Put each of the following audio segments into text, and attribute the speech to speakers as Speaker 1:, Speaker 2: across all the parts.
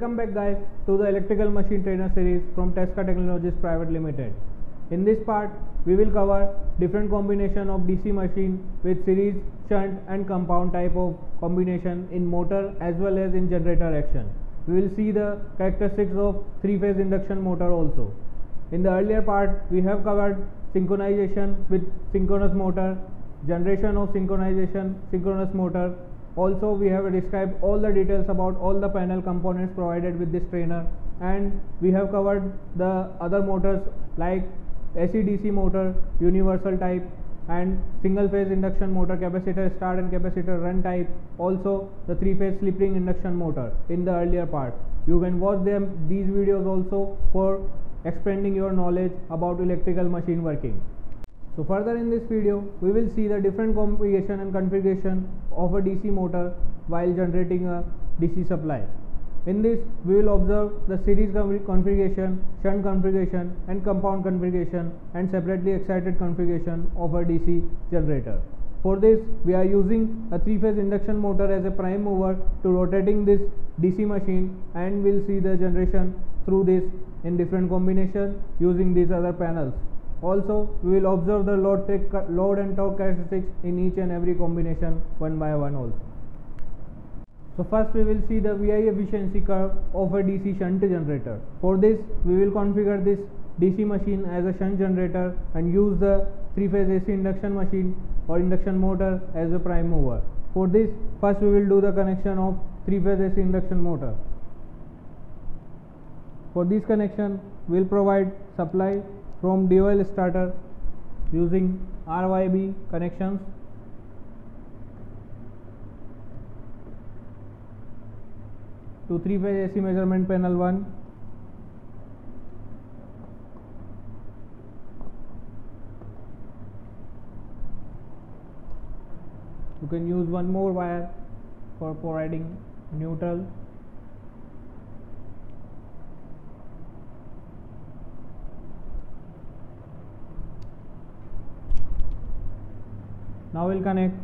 Speaker 1: Welcome back guys to the electrical machine trainer series from Tesca Technologies Private Limited. In this part we will cover different combination of DC machine with series, shunt and compound type of combination in motor as well as in generator action. We will see the characteristics of three phase induction motor also. In the earlier part we have covered synchronization with synchronous motor, generation of synchronization, synchronous motor also we have described all the details about all the panel components provided with this trainer. And we have covered the other motors like AC DC motor universal type and single phase induction motor capacitor start and capacitor run type. Also the three phase slip ring induction motor in the earlier part. You can watch them these videos also for expanding your knowledge about electrical machine working so further in this video, we will see the different configuration and configuration of a DC motor while generating a DC supply. In this, we will observe the series configuration, shunt configuration and compound configuration and separately excited configuration of a DC generator. For this, we are using a three-phase induction motor as a prime mover to rotating this DC machine and we'll see the generation through this in different combination using these other panels. Also, we will observe the load, load and torque characteristics in each and every combination one by one also. So first we will see the VI efficiency curve of a DC shunt generator. For this, we will configure this DC machine as a shunt generator and use the three-phase AC induction machine or induction motor as a prime mover. For this, first we will do the connection of three-phase AC induction motor. For this connection, we will provide supply from DOL starter using RYB connections. To 3 phase AC measurement panel 1 you can use one more wire for providing neutral now we'll connect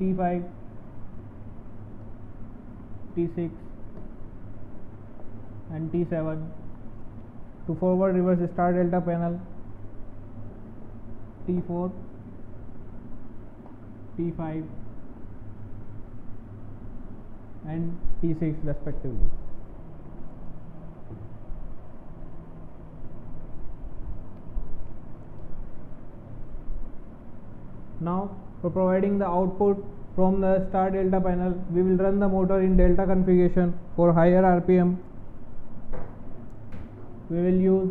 Speaker 1: T5 T6 and T7 to forward reverse star delta panel T4 T5 and T6 respectively now for providing the output from the star delta panel we will run the motor in delta configuration for higher rpm we will use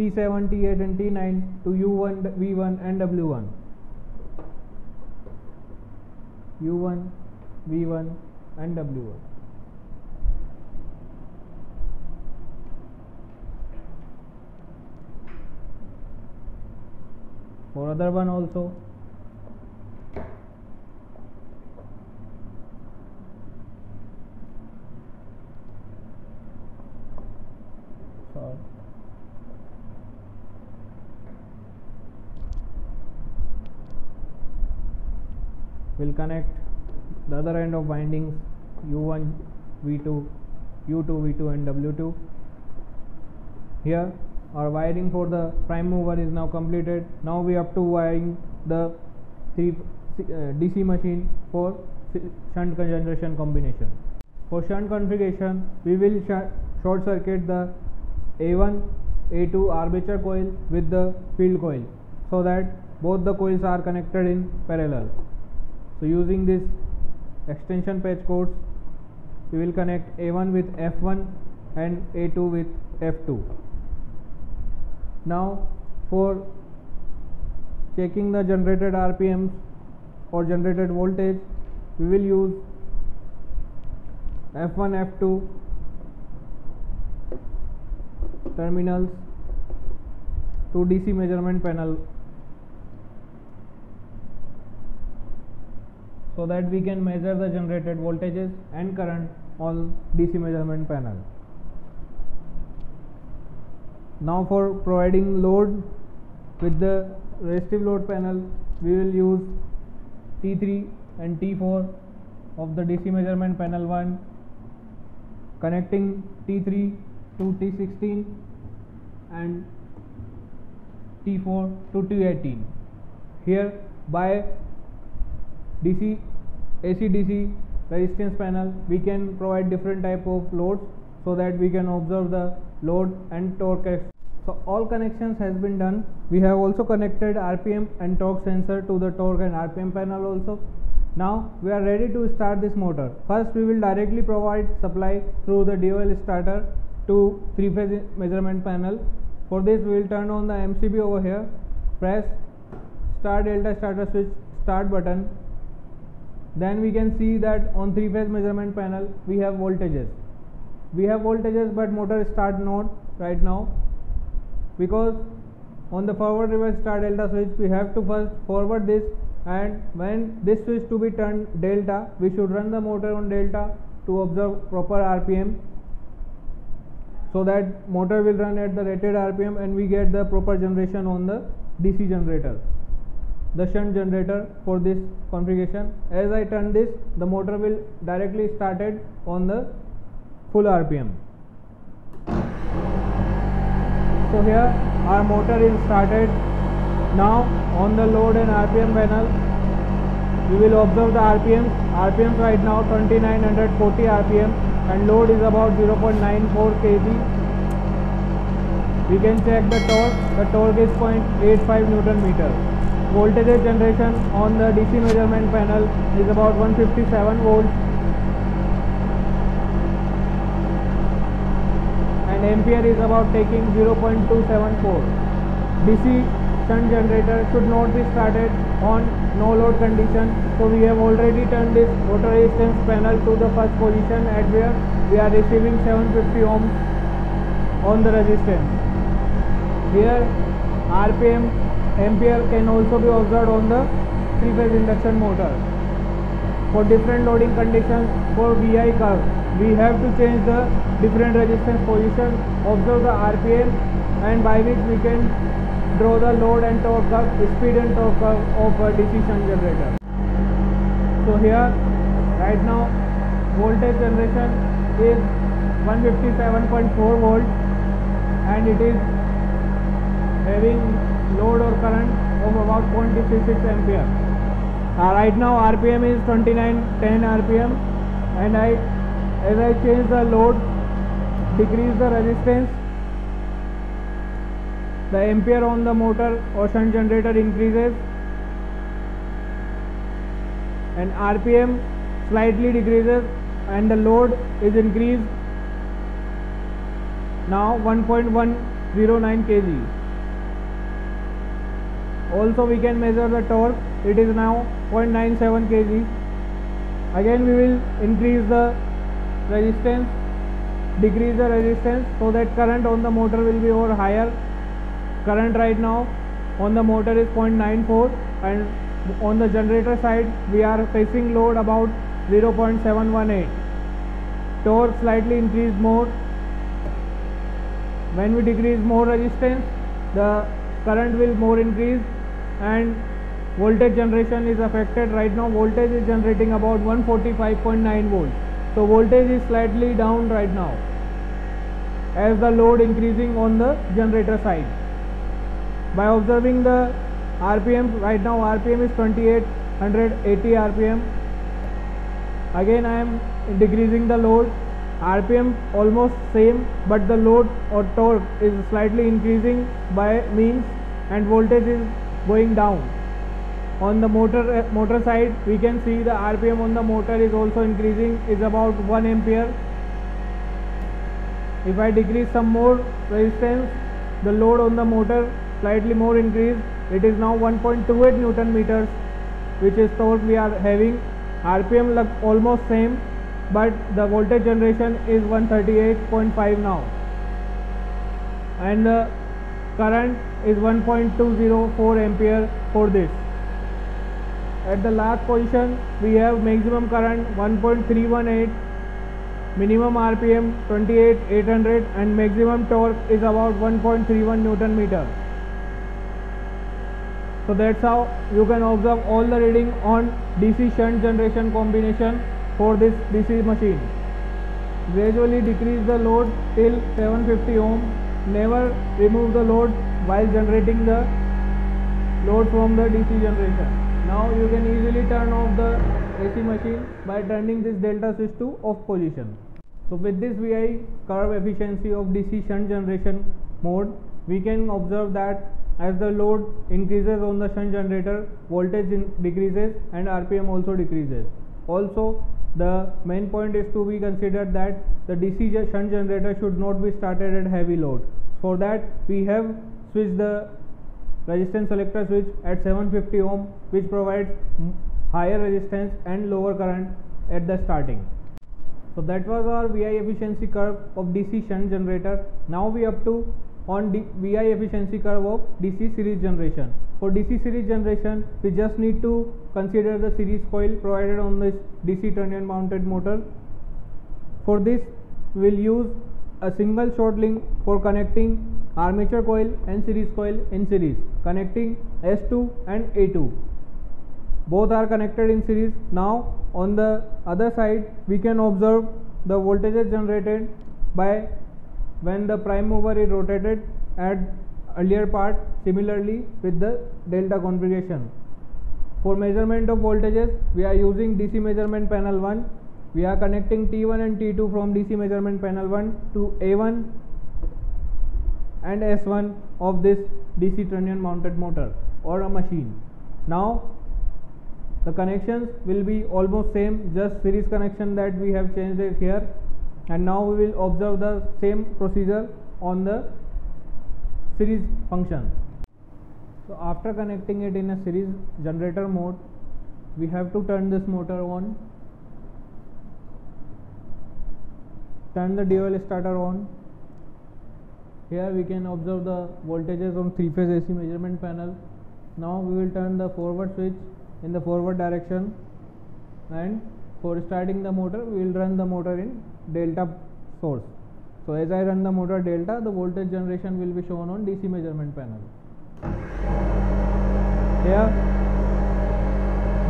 Speaker 1: T7, T8 and T9 to U1, V1 and W1 U1, V1 and W1 for other one also. Sorry. Will connect the other end of windings u1 v2 u2 v2 and w2 here our wiring for the prime mover is now completed. Now we have to wiring the three uh, DC machine for shunt generation combination. For shunt configuration we will sh short circuit the A1 A2 armature coil with the field coil so that both the coils are connected in parallel. So using this extension patch cords we will connect A1 with F1 and A2 with F2 now for checking the generated RPMs or generated voltage we will use F1 F2 terminals to DC measurement panel so that we can measure the generated voltages and current on DC measurement panel now for providing load with the resistive load panel we will use T3 and T4 of the DC measurement panel 1 connecting T3 to T16 and T4 to T18 here by DC AC DC resistance panel we can provide different type of loads so that we can observe the load and torque. So all connections has been done. We have also connected rpm and torque sensor to the torque and rpm panel also. Now we are ready to start this motor. First we will directly provide supply through the DOL starter to three phase measurement panel. For this we will turn on the MCB over here. Press start delta starter switch start button. Then we can see that on three phase measurement panel we have voltages we have voltages but motor start not right now. Because on the forward reverse star delta switch we have to first forward this. And when this switch to be turned delta we should run the motor on delta to observe proper rpm so that motor will run at the rated rpm and we get the proper generation on the dc generator. The shunt generator for this configuration. As i turn this the motor will directly started on the full rpm so here our motor is started. Now on the load and RPM panel we will observe the RPM RPM right now 2940 RPM and load is about 0.94 kg we can check the torque. The torque is 0.85 Newton meter. Voltage generation on the DC measurement panel is about 157 volts ampere is about taking zero point two seven four D C shunt generator should not be started on no load condition so we have already turn this voter resistance panel to the first position at where we are receiving seven fifty ohm on the resistance here R P M ampere can also be observe on the three phase induction motor for different loading condition for vi curve we have to change the different resistance position observe the rpm and by which we can draw the load and torque curve, speed and torque curve of a shunt generator. So here right now voltage generation is 157.4 volt and it is having load or current of about 0.66 ampere. Uh, right now RPM is 2910 RPM and I as I change the load decrease the resistance the ampere on the motor or shunt generator increases and rpm slightly decreases and the load is increased now 1.109 kg also we can measure the torque it is now 0.97 kg again we will increase the resistance decrease the resistance so that current on the motor will be over higher. Current right now on the motor is 0.94 and on the generator side we are facing load about 0.718 torque slightly increased more. When we decrease more resistance the current will more increase and voltage generation is affected. Right now voltage is generating about 145.9 volts so voltage is slightly down right now as the load increasing on the generator side. By observing the RPM right now RPM is 2880 RPM again I am decreasing the load. RPM almost same but the load or torque is slightly increasing by means and voltage is going down on the motor uh, motor side we can see the RPM on the motor is also increasing is about 1 ampere. If I decrease some more resistance the load on the motor slightly more increased. It is now 1.28 newton meters which is torque we are having. Rpm look almost same but the voltage generation is 138.5 now. And the current is 1.204 ampere for this at the last position we have maximum current 1.318 minimum rpm 28800 and maximum torque is about 1.31 newton meter So that's how you can observe all the reading on DC shunt generation combination for this DC machine. Gradually decrease the load till 750 ohm. Never remove the load while generating the load from the DC generation. Now you can easily turn off the AC machine by turning this delta switch to off position. So with this VI curve efficiency of DC shunt generation mode, we can observe that as the load increases on the shunt generator, voltage decreases and RPM also decreases. Also, the main point is to be considered that the DC shunt generator should not be started at heavy load. For that, we have switched the resistance selector switch at 750 ohm which provides higher resistance and lower current at the starting. So that was our VI efficiency curve of DC shunt generator. Now we up to on D VI efficiency curve of DC series generation. For DC series generation, we just need to consider the series coil provided on this DC trunnion mounted motor. For this, we will use a single short link for connecting armature coil and series coil in series, connecting S2 and A2 both are connected in series. Now on the other side we can observe the voltages generated by when the prime mover is rotated at earlier part similarly with the delta configuration. For measurement of voltages we are using DC measurement panel 1 we are connecting T1 and T2 from DC measurement panel 1 to A1 and S1 of this DC trunnion mounted motor or a machine. Now the connections will be almost same just series connection that we have changed it here. And now we will observe the same procedure on the series function. So after connecting it in a series generator mode we have to turn this motor on. Turn the DOL starter on here we can observe the voltages on three phase AC measurement panel. Now we will turn the forward switch in the forward direction. And for starting the motor we will run the motor in delta source. So as I run the motor delta the voltage generation will be shown on DC measurement panel. Here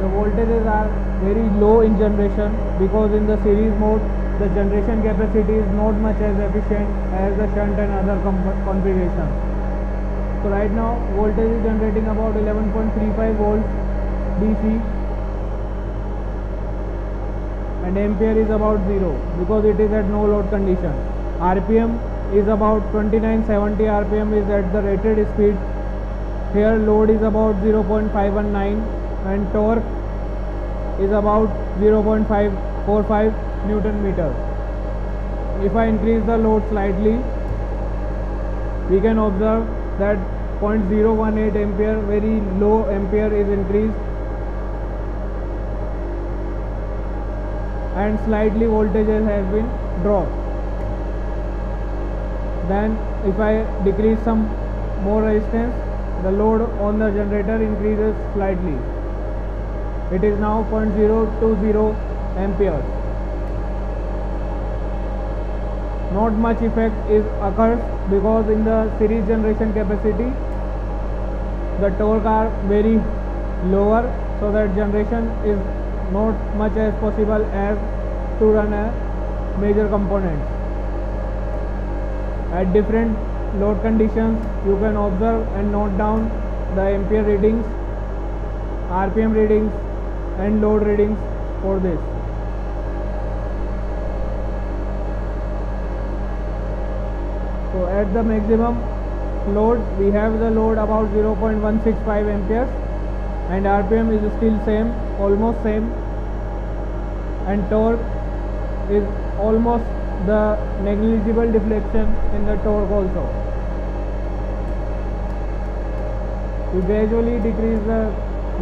Speaker 1: the voltages are very low in generation because in the series mode the generation capacity is not much as efficient as the shunt and other configurations so right now voltage is generating about 11.35 volts DC and ampere is about 0 because it is at no load condition. RPM is about 2970 RPM is at the rated speed. Here load is about 0.519 and torque is about 0.545 Newton meter. If I increase the load slightly, we can observe that 0.018 ampere very low ampere is increased. And slightly voltages has been dropped. Then if I decrease some more resistance the load on the generator increases slightly. It is now 0.020 amperes not much effect is occurs because in the series generation capacity the torque are very lower so that generation is not much as possible as to run a major component. At different load conditions you can observe and note down the ampere readings, RPM readings and load readings for this. So at the maximum load. We have the load about 0.165 amperes and RPM is still same almost same. And torque is almost the negligible deflection in the torque also. We gradually decrease the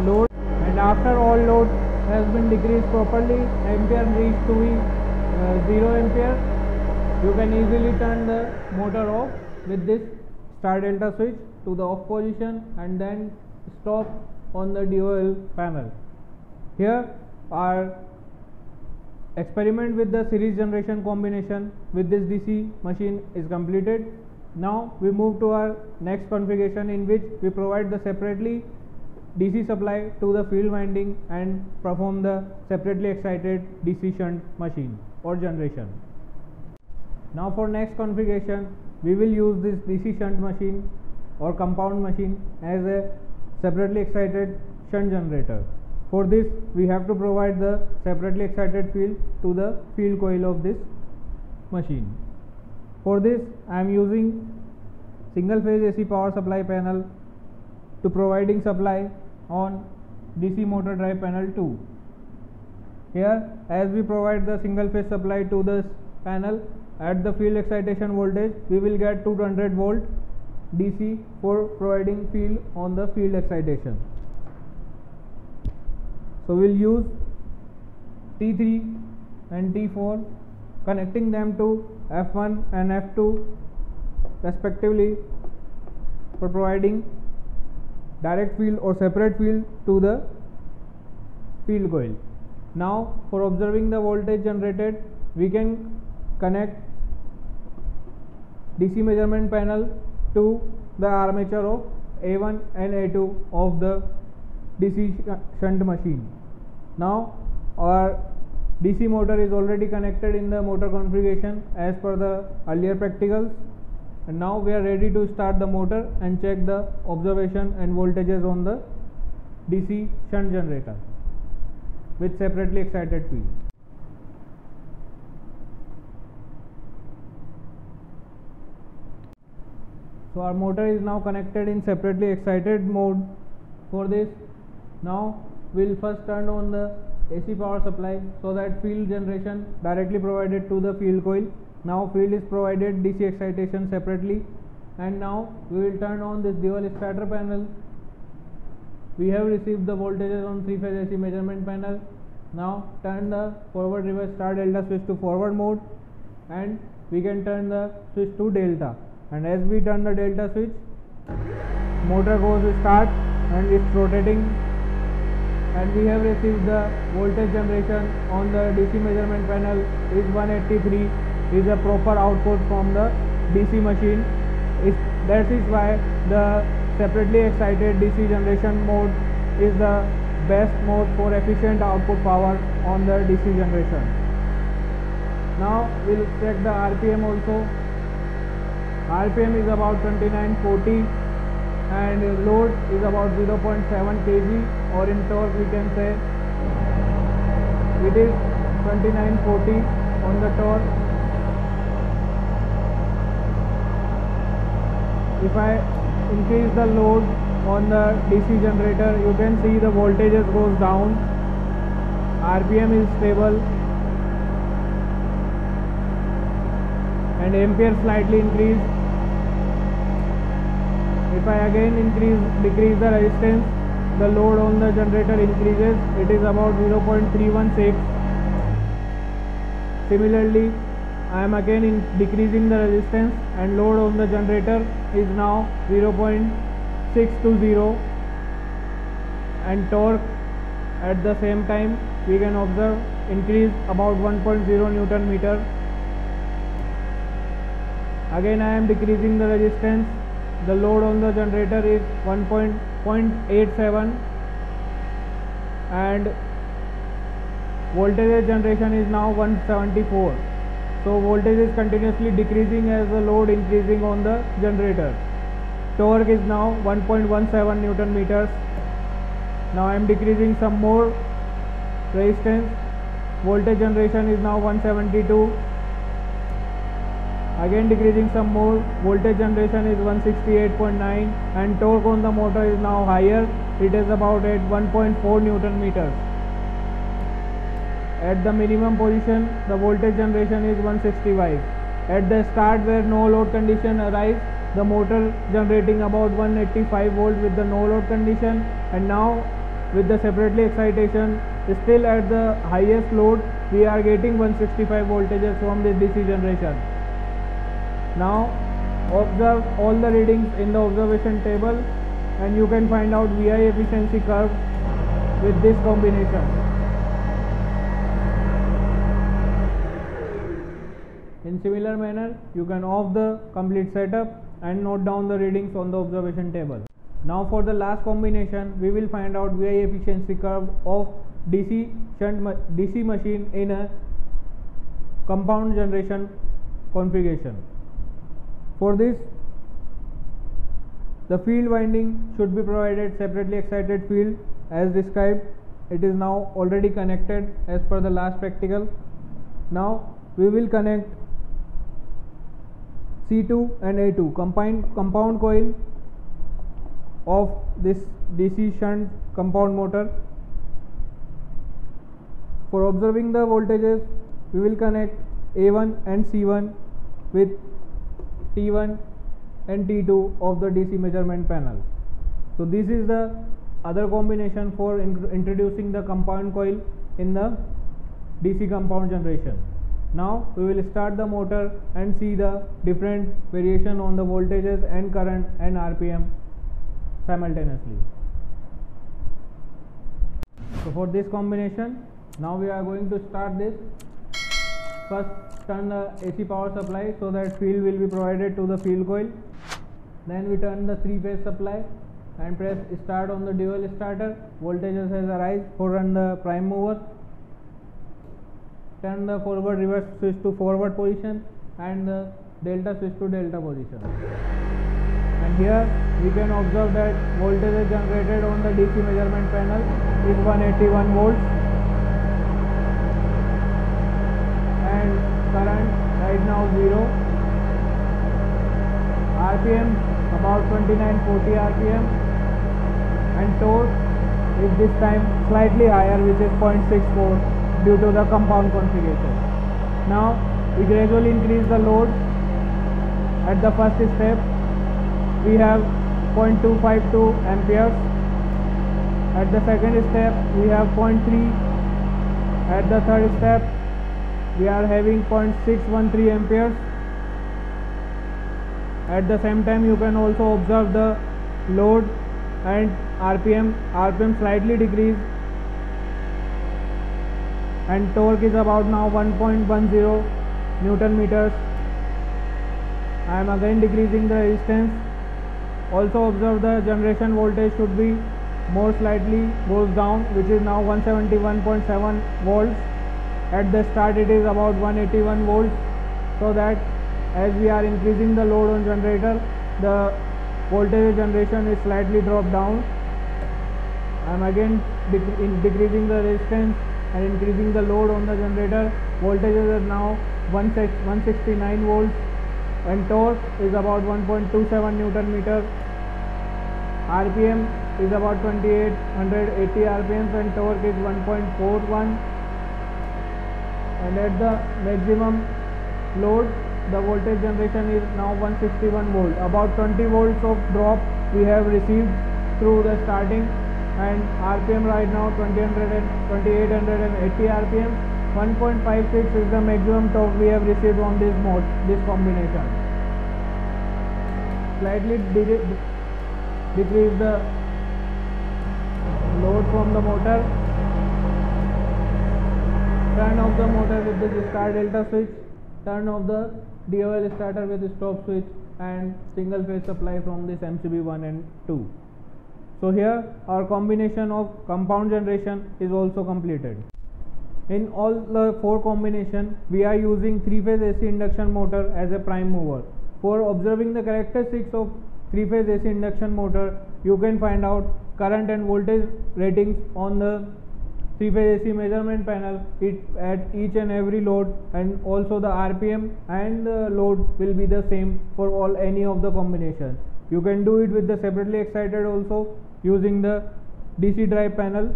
Speaker 1: load and after all load has been decreased properly ampere reached to be uh, 0 ampere you can easily turn the motor off with this star delta switch to the off position and then stop on the DOL panel. Here our experiment with the series generation combination with this DC machine is completed. Now we move to our next configuration in which we provide the separately DC supply to the field winding and perform the separately excited DC shunt machine or generation. Now for next configuration we will use this DC shunt machine or compound machine as a separately excited shunt generator. For this we have to provide the separately excited field to the field coil of this machine. For this I am using single phase AC power supply panel to providing supply on DC motor drive panel 2. Here as we provide the single phase supply to this panel at the field excitation voltage we will get 200 volt DC for providing field on the field excitation. So we'll use T3 and T4 connecting them to F1 and F2 respectively for providing direct field or separate field to the field coil. Now for observing the voltage generated we can connect DC measurement panel to the armature of A1 and A2 of the DC shunt machine. Now our DC motor is already connected in the motor configuration as per the earlier practicals and now we are ready to start the motor and check the observation and voltages on the DC shunt generator with separately excited field. So our motor is now connected in separately excited mode. For this now we'll first turn on the AC power supply so that field generation directly provided to the field coil. Now field is provided DC excitation separately and now we will turn on this DOL starter panel. We have received the voltages on three phase AC measurement panel. Now turn the forward reverse star delta switch to forward mode and we can turn the switch to delta and as we turn the delta switch motor goes to start and it's rotating. And we have received the voltage generation on the DC measurement panel is 183 is a proper output from the DC machine. Is that is why the separately excited DC generation mode is the best mode for efficient output power on the DC generation. Now we'll check the RPM also RPM is about 2940 and load is about 0.7 kg or in torque we can say it is 2940 on the torque. If I increase the load on the DC generator you can see the voltages goes down. RPM is stable. And ampere slightly increased I again increase decrease the resistance. The load on the generator increases. It is about 0.316 similarly I am again in decreasing the resistance and load on the generator is now 0.620 and torque at the same time we can observe increase about 1.0 newton meter. Again I am decreasing the resistance the load on the generator is 1.87 and voltage generation is now 174 so voltage is continuously decreasing as the load increasing on the generator. Torque is now 1.17 newton meters. Now I am decreasing some more resistance. Voltage generation is now 172 again decreasing some more. Voltage generation is 168.9 and torque on the motor is now higher. It is about at 1.4 newton meters. At the minimum position the voltage generation is 165 at the start where no load condition arise the motor generating about 185 volt with the no load condition. And now with the separately excitation still at the highest load we are getting 165 voltages from this DC generation now observe all the readings in the observation table and you can find out VI efficiency curve with this combination. In similar manner, you can off the complete setup and note down the readings on the observation table. Now for the last combination, we will find out VI efficiency curve of DC shunt ma DC machine in a compound generation configuration. For this, the field winding should be provided separately excited field as described. It is now already connected as per the last practical. Now we will connect C2 and A2 combined compound coil of this DC shunt compound motor. For observing the voltages, we will connect A1 and C1 with T1 and T2 of the DC measurement panel. So this is the other combination for in introducing the compound coil in the DC compound generation. Now we will start the motor and see the different variation on the voltages and current and RPM simultaneously. So for this combination now we are going to start this first turn the AC power supply so that field will be provided to the field coil. Then we turn the three phase supply and press start on the DOL starter. Voltages has arise for run the prime mover. Turn the forward reverse switch to forward position and the delta switch to delta position. And here we can observe that voltage generated on the DC measurement panel is 181 volts and current right now 0 RPM about 2940 RPM and torque is this time slightly higher which is 0.64 due to the compound configuration. Now we gradually increase the load at the first step. We have 0.252 amperes. At the second step we have 0.3 at the third step we are having 0.613 amperes. At the same time you can also observe the load and rpm rpm slightly decrease and torque is about now 1.10 newton meters. I am again decreasing the resistance. Also observe the generation voltage should be more slightly goes down which is now 171.7 volts at the start it is about 181 volts so that as we are increasing the load on generator the voltage generation is slightly dropped down. I am again decreasing the resistance and increasing the load on the generator. Voltages are now 169 volts and torque is about 1.27 newton meter. Rpm is about 2880 rpm and torque is 1.41 and at the maximum load the voltage generation is now 161 volt. About 20 volts of drop we have received through the starting. And RPM right now 2880 RPM 1.56 is the maximum torque we have received on this mode this combination. Slightly decrease the load from the motor turn off the motor with the star delta switch turn off the DOL starter with the stop switch and single phase supply from this MCB 1 and 2 so here our combination of compound generation is also completed. In all the four combination we are using three phase AC induction motor as a prime mover. For observing the characteristics of three phase AC induction motor you can find out current and voltage ratings on the three phase AC measurement panel it at each and every load and also the RPM and the load will be the same for all any of the combination. You can do it with the separately excited also using the DC drive panel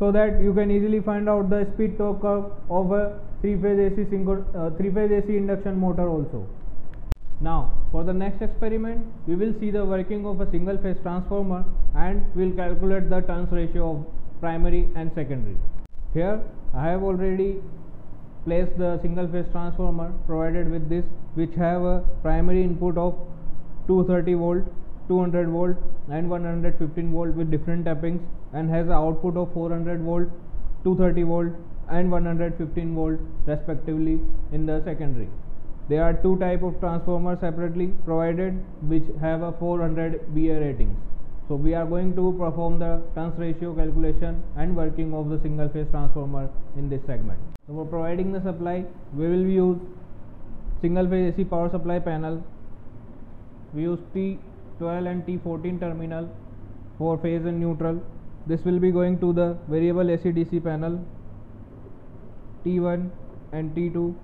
Speaker 1: so that you can easily find out the speed torque curve of a three phase AC single uh, three phase AC induction motor also. Now for the next experiment we will see the working of a single phase transformer and we will calculate the turns ratio of primary and secondary. Here I have already placed the single phase transformer provided with this which have a primary input of 230 volt 200 volt and 115 volt with different tappings and has an output of 400 volt 230 volt and 115 volt respectively in the secondary there are two type of transformers separately provided which have a 400 VA ratings. So we are going to perform the turns ratio calculation and working of the single phase transformer in this segment. So for providing the supply, we will use single phase AC power supply panel. We use T12 and T14 terminal for phase and neutral. This will be going to the variable AC DC panel T1 and T2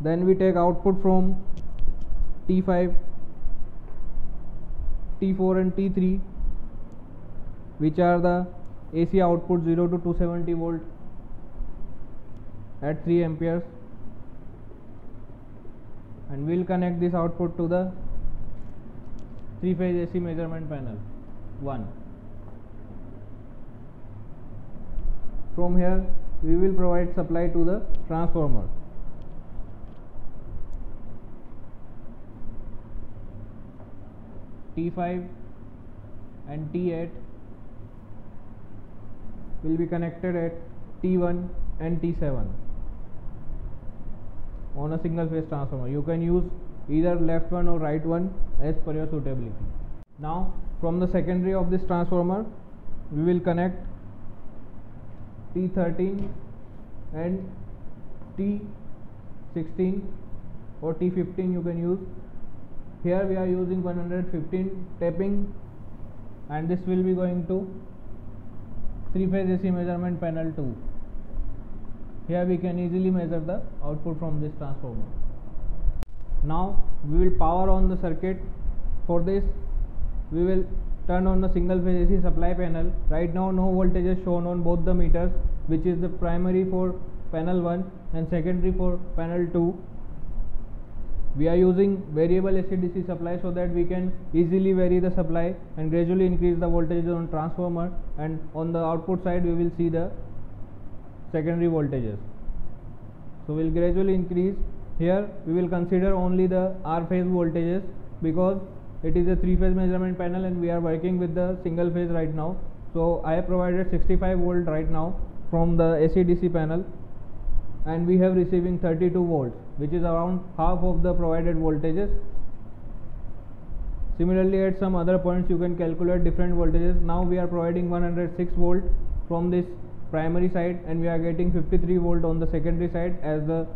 Speaker 1: then we take output from T5 T4 and T3 which are the AC output 0 to 270 volt at 3 amperes. And we'll connect this output to the 3 phase AC measurement panel. 1 from here we will provide supply to the transformer T5 and T8 will be connected at T1 and T7 on a single phase transformer. You can use either left one or right one as per your suitability. Now from the secondary of this transformer we will connect T13 and T16 or T15 you can use here we are using 115 tapping and this will be going to 3 phase AC measurement panel 2 here we can easily measure the output from this transformer. Now we will power on the circuit. For this we will turn on the single phase AC supply panel. Right now no voltage is shown on both the meters which is the primary for panel 1 and secondary for panel 2 we are using variable AC DC supply so that we can easily vary the supply and gradually increase the voltage on transformer and on the output side we will see the secondary voltages. So we'll gradually increase. Here we will consider only the R phase voltages because it is a three phase measurement panel and we are working with the single phase right now. So I have provided 65 volt right now from the AC DC panel and we have receiving 32 volts which is around half of the provided voltages. Similarly at some other points you can calculate different voltages. Now we are providing 106 volt from this primary side and we are getting 53 volt on the secondary side. As the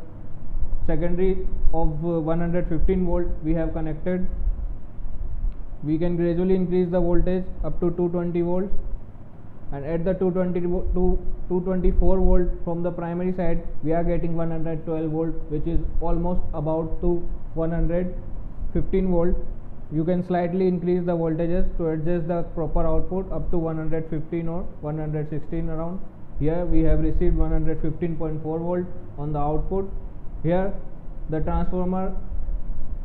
Speaker 1: secondary of uh, 115 volt we have connected. We can gradually increase the voltage up to 220 volts. And at the 220 to 224 volt from the primary side we are getting 112 volt which is almost about to 115 volt. You can slightly increase the voltages to adjust the proper output up to 115 or 116 around. Here we have received 115.4 volt on the output. Here the transformer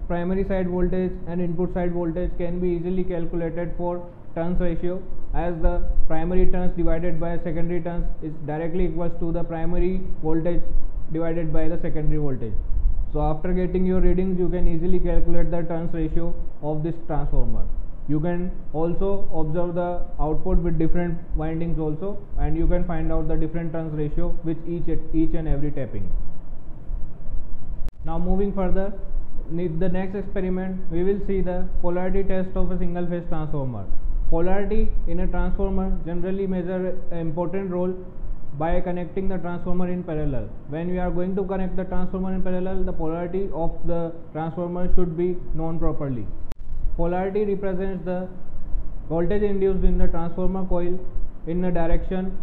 Speaker 1: primary side voltage and input side voltage can be easily calculated for turns ratio as the primary turns divided by secondary turns is directly equals to the primary voltage divided by the secondary voltage. So after getting your readings you can easily calculate the turns ratio of this transformer. You can also observe the output with different windings also and you can find out the different turns ratio with each each and every tapping. Now moving further the next experiment we will see the polarity test of a single phase transformer. Polarity in a transformer generally measure an important role by connecting the transformer in parallel. When we are going to connect the transformer in parallel, the polarity of the transformer should be known properly. Polarity represents the voltage induced in the transformer coil in a direction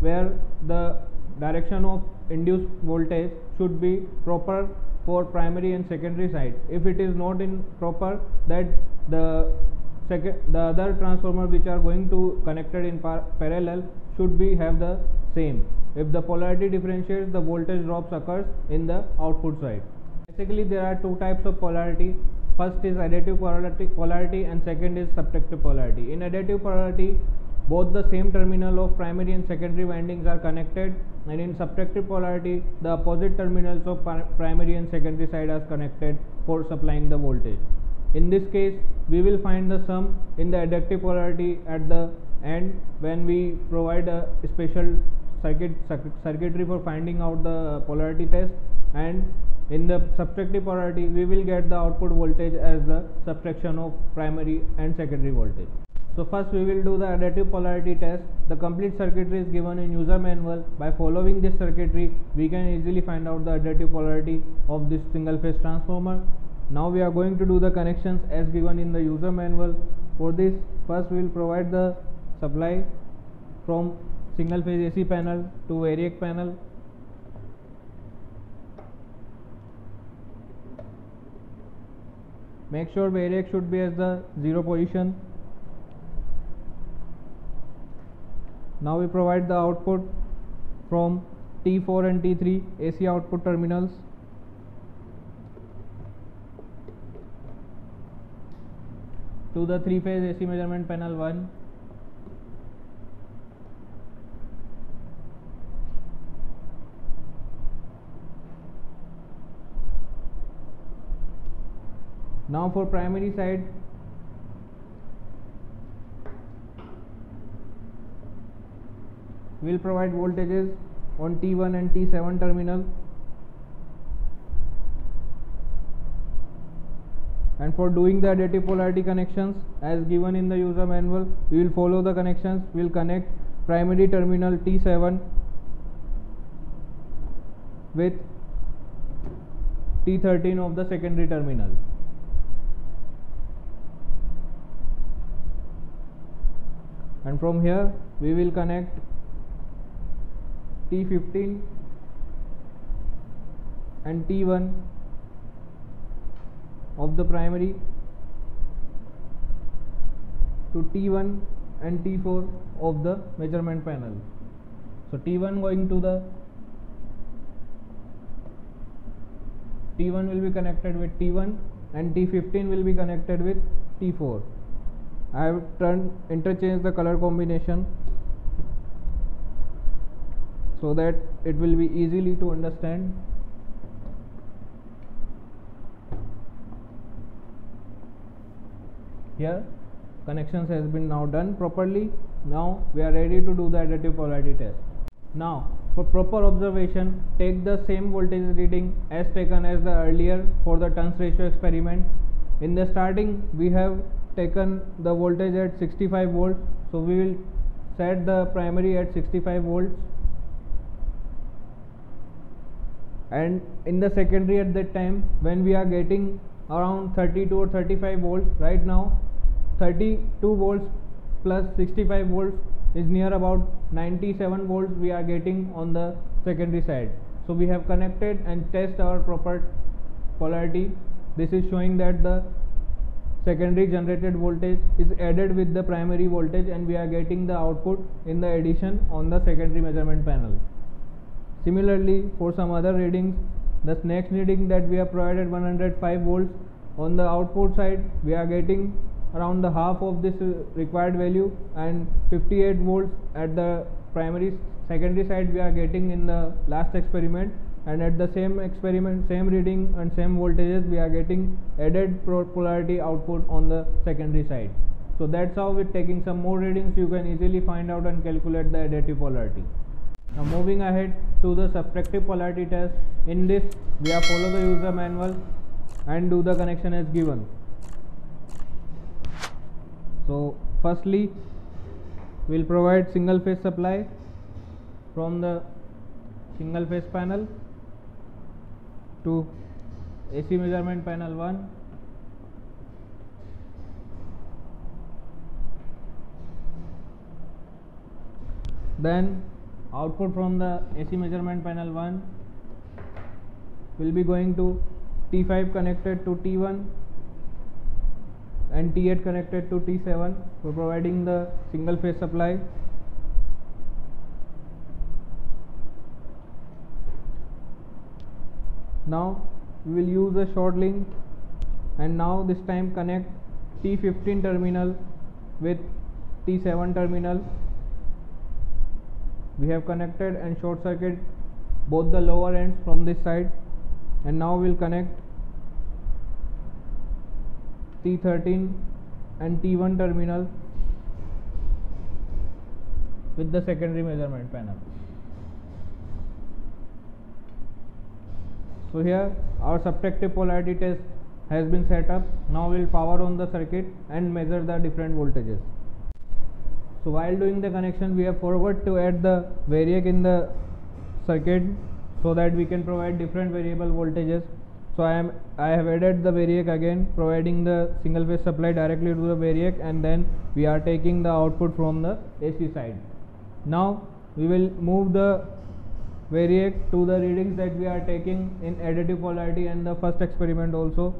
Speaker 1: where the direction of induced voltage should be proper for primary and secondary side. If it is not in proper, that the second the other transformer which are going to connected in par parallel should be have the same. If the polarity differentiates the voltage drops occurs in the output side. Basically there are two types of polarity. First is additive polarity, polarity and second is subtractive polarity. In additive polarity both the same terminal of primary and secondary windings are connected and in subtractive polarity the opposite terminals of primary and secondary side are connected for supplying the voltage in this case we will find the sum in the additive polarity at the end when we provide a special circuit, circuit circuitry for finding out the polarity test and in the subtractive polarity we will get the output voltage as the subtraction of primary and secondary voltage. So first we will do the additive polarity test. The complete circuitry is given in user manual. By following this circuitry we can easily find out the additive polarity of this single phase transformer. Now we are going to do the connections as given in the user manual. For this first we will provide the supply from single phase AC panel to variac panel. Make sure variac should be as the zero position. Now we provide the output from T4 and T3 AC output terminals to the three phase AC measurement panel 1 now for primary side. We will provide voltages on T1 and T7 terminal and for doing the additive polarity connections as given in the user manual we will follow the connections. We will connect primary terminal T7 with T13 of the secondary terminal. And from here we will connect T15 and T1 of the primary to T1 and T4 of the measurement panel. So T1 going to the T1 will be connected with T1 and T15 will be connected with T4. I have turned interchange the color combination so that it will be easily to understand here connections has been now done properly. Now we are ready to do the additive polarity test. Now for proper observation take the same voltage reading as taken as the earlier for the turns ratio experiment. In the starting we have taken the voltage at 65 volts so we will set the primary at 65 volts. And in the secondary at that time when we are getting around 32 or 35 volts right now 32 volts plus 65 volts is near about 97 volts we are getting on the secondary side so we have connected and test our proper polarity this is showing that the secondary generated voltage is added with the primary voltage and we are getting the output in the addition on the secondary measurement panel. Similarly, for some other readings, the next reading that we have provided 105 volts on the output side, we are getting around the half of this uh, required value and 58 volts at the primary secondary side we are getting in the last experiment. And at the same experiment same reading and same voltages we are getting added polarity output on the secondary side. So that's how with taking some more readings you can easily find out and calculate the additive polarity. Now moving ahead to the subtractive polarity test. In this we are follow the user manual and do the connection as given so firstly we'll provide single phase supply from the single phase panel to AC measurement panel 1 then output from the AC measurement panel 1 will be going to T5 connected to T1 and T8 connected to T7 for providing the single phase supply. Now we will use a short link. And now this time connect T15 terminal with T7 terminal. We have connected and short circuit both the lower ends from this side. And now we'll connect T13 and T1 terminal with the secondary measurement panel. So here our subtractive polarity test has been set up. Now we'll power on the circuit and measure the different voltages. So while doing the connection we have forgot to add the variac in the circuit so that we can provide different variable voltages so I am I have added the variac again providing the single phase supply directly to the variac and then we are taking the output from the AC side. Now we will move the variac to the readings that we are taking in additive polarity and the first experiment also.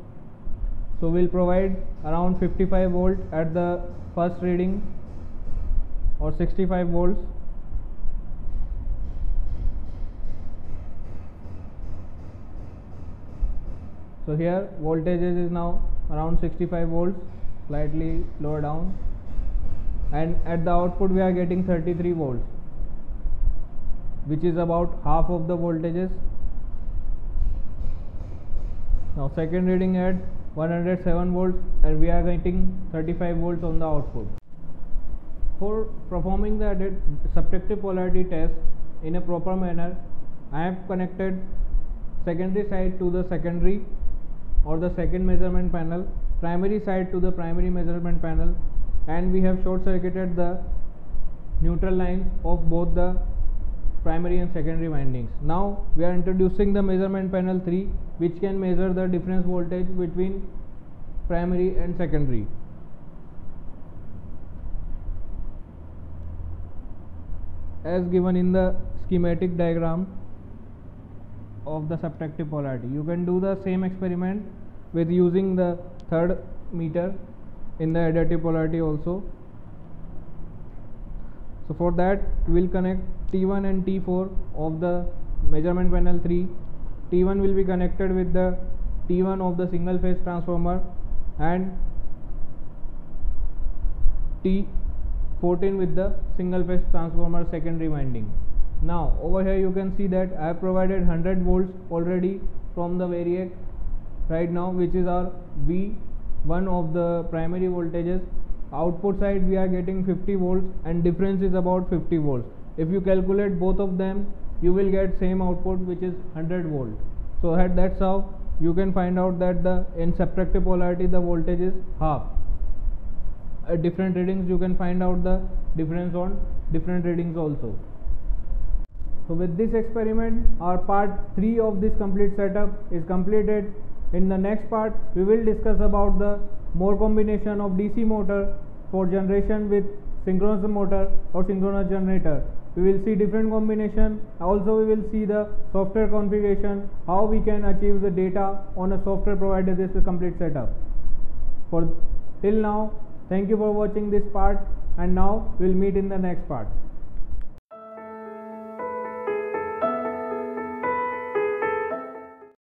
Speaker 1: So we'll provide around 55 volt at the first reading or 65 volts so here voltage is now around 65 volts slightly lower down. And at the output we are getting 33 volts which is about half of the voltages. Now second reading at 107 volts and we are getting 35 volts on the output. For performing the subtractive polarity test in a proper manner I have connected secondary side to the secondary or the second measurement panel primary side to the primary measurement panel and we have short circuited the neutral lines of both the primary and secondary windings. Now we are introducing the measurement panel 3 which can measure the difference voltage between primary and secondary. As given in the schematic diagram of the subtractive polarity. You can do the same experiment with using the third meter in the additive polarity also. So for that we will connect T1 and T4 of the measurement panel 3. T1 will be connected with the T1 of the single phase transformer and T14 with the single phase transformer secondary winding. Now over here you can see that I have provided 100 volts already from the variac right now which is our V1 of the primary voltages. Output side we are getting 50 volts and difference is about 50 volts. If you calculate both of them you will get same output which is 100 volt. So that's how you can find out that the in subtractive polarity the voltage is half. At different readings you can find out the difference on different readings also so with this experiment our part 3 of this complete setup is completed. In the next part we will discuss about the more combination of DC motor for generation with synchronous motor or synchronous generator. We will see different combination. Also we will see the software configuration how we can achieve the data on a software provided this complete setup. For till now thank you for watching this part and now we'll meet in the next part